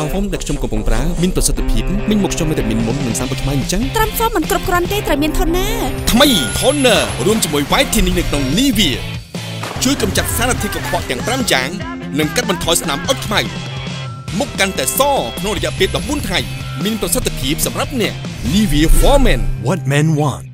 បងហ្វុំដែលខ្ញុំកំពុងប្រើមានប្រសិទ្ធភាពមិញមកខ្ញុំមានតែមានមុននឹងសាំពុឆ្មៃអញ្ចឹងត្រាំហ្វមមិនគ្រប់គ្រាន់ទេត្រូវមានថនណាថ្មី Toner រួមជាមួយ Whitening នៅក្នុង Nivea ជួយកម្ចាត់សារធាតុកខ្វក់ទាំង5យ៉ាងនិងកាត់បន្ថយស្នាមអុចខ្មៅមុខកាន់តែសក្នុងរយៈពេល14ថ្ងៃមានប្រសិទ្ធភាពសម្រាប់អ្នក Nivea for Men What men want.